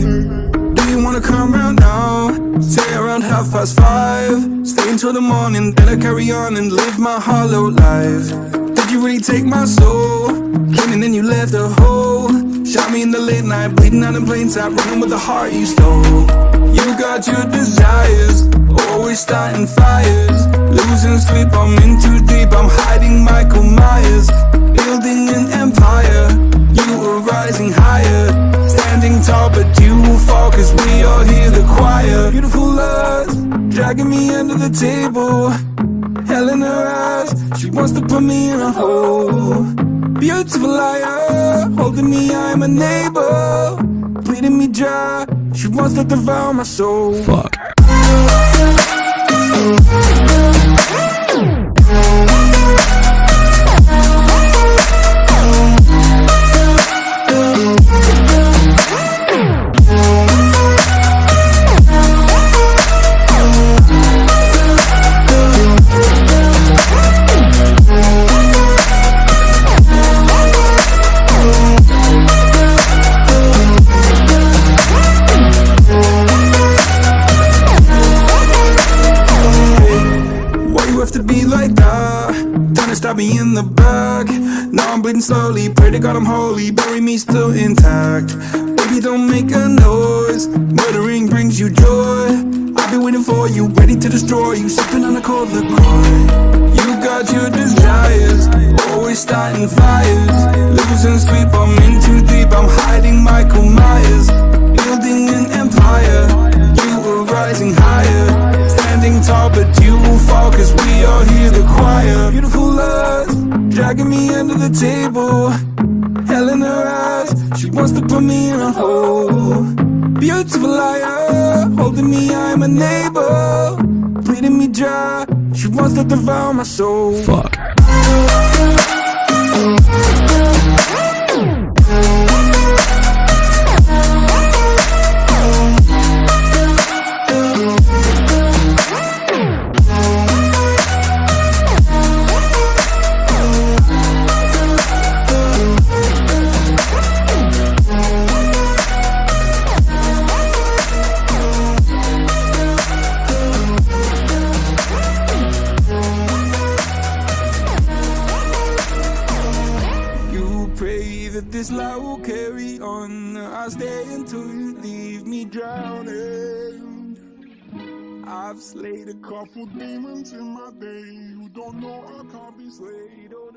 Do you wanna come round now? Say around half past five. Stay until the morning, then I carry on and live my hollow life. Did you really take my soul? Came and then you left a hole. Shot me in the late night, bleeding out in plain sight, running with the heart you stole. You got your desires, always starting fires. Losing sleep, I'm in too deep, I'm hiding Michael Myers. Building an empire, you were rising higher. Tall, but you will fall, cause we all hear the choir. Beautiful lust, dragging me under the table. Hell in her eyes, she wants to put me in a hole. Beautiful liar, holding me, I'm a neighbor. Bleeding me dry, she wants to devour my soul. Fuck. Stab me in the back. Now I'm bleeding slowly. Pray to God I'm holy. Bury me still intact. Baby, don't make a noise. Murdering brings you joy. I've been waiting for you, ready to destroy you. Sipping on a cold liqueur. You got your desires, always starting fires. Losing sleep, I'm in too deep. I'm hiding Michael Myers. Building an empire. You were rising higher. Standing tall, but you will fall, cause we all hear the choir. Dragging me under the table. Hell in her eyes, she wants to put me in a hole. Beautiful liar, holding me, I'm a neighbor. Bleeding me dry, she wants to devour my soul. Fuck. This light will carry on. I stay until you leave me drowning. I've slayed a couple demons in my day. You don't know I can't be slayed. Oh